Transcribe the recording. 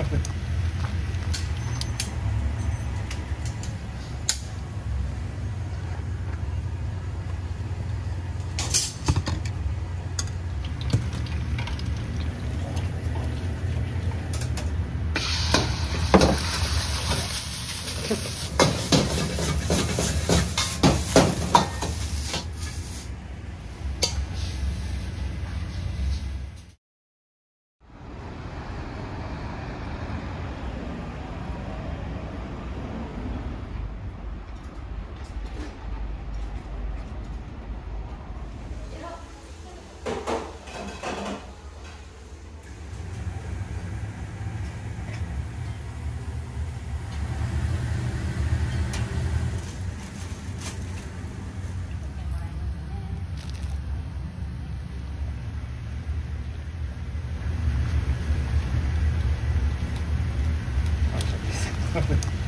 Okay. i